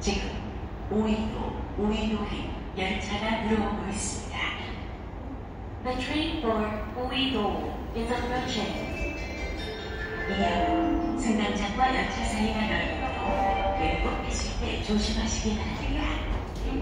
지금 오이도, 오이도행 열차가 들어오고 있습니다. The train for 오이도 is approaching. 이하로 승강장과 열차 사이가 넓고 외국 계실 때 조심하시기 바랍니다. 생자들이